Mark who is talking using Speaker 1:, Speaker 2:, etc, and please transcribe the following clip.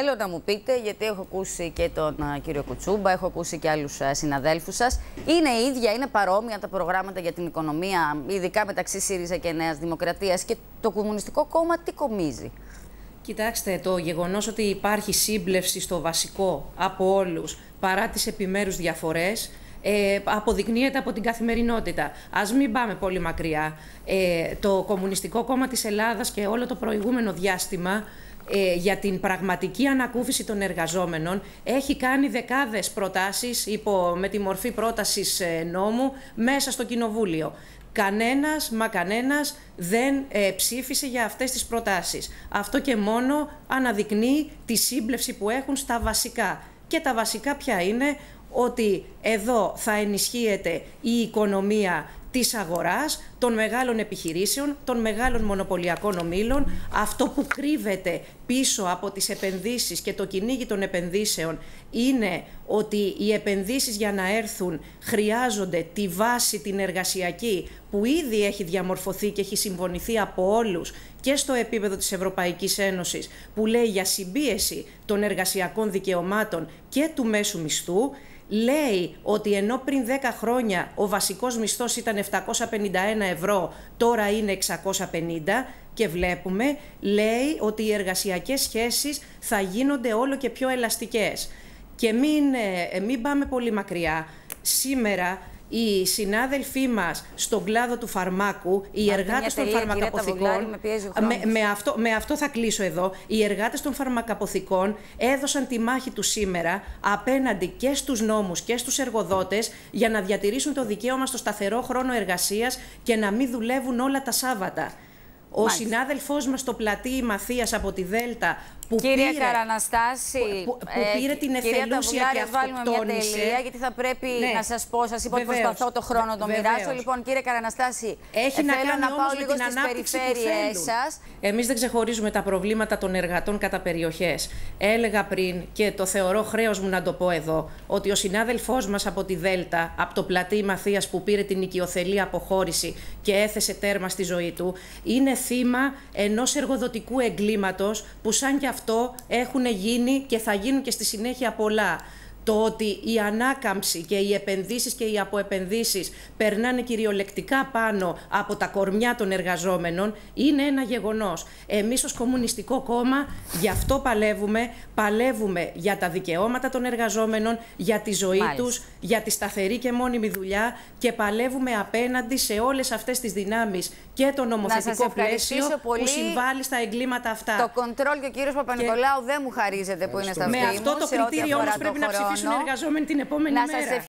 Speaker 1: Θέλω να μου πείτε, γιατί έχω ακούσει και τον κύριο Κουτσούμπα, έχω ακούσει και άλλους συναδέλφους σας. Είναι ίδια, είναι παρόμοια τα προγράμματα για την οικονομία, ειδικά μεταξύ ΣΥΡΙΖΑ και Νέας Δημοκρατίας και το Κομμουνιστικό Κόμμα τι κομίζει;
Speaker 2: Κοιτάξτε, το γεγονός ότι υπάρχει σύμπλευση στο βασικό από όλους, παρά τις επιμέρους διαφορές, ε, αποδεικνύεται από την καθημερινότητα. Ας μην πάμε πολύ μακριά. Ε, το Κομμουνιστικό Κόμμα της Ελλάδας και όλο το προηγούμενο διάστημα ε, για την πραγματική ανακούφιση των εργαζόμενων έχει κάνει δεκάδες προτάσεις υπό, με τη μορφή πρότασης ε, νόμου μέσα στο Κοινοβούλιο. Κανένας, μα κανένας δεν ε, ψήφισε για αυτές τις προτάσεις. Αυτό και μόνο αναδεικνύει τη σύμπλευση που έχουν στα βασικά. Και τα βασικά ποια είναι; Ότι εδώ θα ενισχύεται η οικονομία της αγοράς, των μεγάλων επιχειρήσεων, των μεγάλων μονοπωλιακών ομίλων. Αυτό που κρύβεται πίσω από τις επενδύσεις και το κυνήγι των επενδύσεων είναι ότι οι επενδύσεις για να έρθουν χρειάζονται τη βάση την εργασιακή που ήδη έχει διαμορφωθεί και έχει συμφωνηθεί από όλους και στο επίπεδο της Ευρωπαϊκής Ένωσης που λέει για συμπίεση των εργασιακών δικαιωμάτων και του μέσου μισθού λέει ότι ενώ πριν 10 χρόνια ο βασικός μισθός ήταν 751 ευρώ, τώρα είναι 650 και βλέπουμε, λέει ότι οι εργασιακές σχέσεις θα γίνονται όλο και πιο ελαστικές. Και μην, ε, μην πάμε πολύ μακριά. Σήμερα οι συνάδελφοί μας στον κλάδο του φαρμάκου, οι εργάτες των φαρμακαποθηκών, με, με, αυτό, με αυτό θα κλείσω εδώ, οι εργάτες των φαρμακαποθηκών έδωσαν τη μάχη τους σήμερα απέναντι και στους νόμους και στους εργοδότες για να διατηρήσουν το δικαίωμα στο σταθερό χρόνο εργασίας και να μην δουλεύουν όλα τα Σάββατα. Ο συνάδελφός μας στο πλατή Μαθίας από τη Δέλτα
Speaker 1: που Κύριε πήρε, Καραναστάση,
Speaker 2: που, που, ε, πήρε την εθελούσια και
Speaker 1: βάλουμε μια τελεία, γιατί θα πρέπει ναι. να σας πω, σας είπα ότι προσπαθώ το χρόνο το μοιράσω. Λοιπόν, κύριε Καραναστάση,
Speaker 2: Έχει ε,
Speaker 1: να
Speaker 2: θέλω
Speaker 1: να πάω
Speaker 2: λίγο
Speaker 1: στις περιφέρειές σας.
Speaker 2: Εμείς δεν ξεχωρίζουμε τα προβλήματα των εργατών κατά περιοχές. Έλεγα πριν και το θεωρώ χρέος μου να το πω εδώ, ότι ο συνάδελφός μας από τη Δέλτα, από το πλατή Μαθίας που πήρε την οικειοθελή αποχώρηση και έθεσε τέρμα στη ζωή του, είναι θύμα ενός εργοδοτικού εγκλήματος που σαν και αυτό έχουν γίνει και θα γίνουν και στη συνέχεια πολλά το ότι η ανάκαμψη και οι επενδύσεις και οι αποεπενδύσεις περνάνε κυριολεκτικά πάνω από τα κορμιά των εργαζόμενων είναι ένα γεγονός. Εμείς ως Κομμουνιστικό Κόμμα γι' αυτό παλεύουμε, παλεύουμε για τα δικαιώματα των εργαζόμενων, για τη ζωή Μάλιστα. τους, για τη σταθερή και μόνιμη δουλειά και παλεύουμε απέναντι σε όλες αυτές τις δυνάμεις και το νομοθετικό πλαίσιο
Speaker 1: πολύ.
Speaker 2: που συμβάλλει στα εγκλήματα αυτά.
Speaker 1: Το κοντρόλ και ο κύριος Παπα-Νικολάου και... δεν μου χαρίζεται που είναι στα
Speaker 2: Με αυτό το κριτήριο όμως πρέπει να ψηφίσουν οι εργαζόμενοι την επόμενη
Speaker 1: να
Speaker 2: μέρα.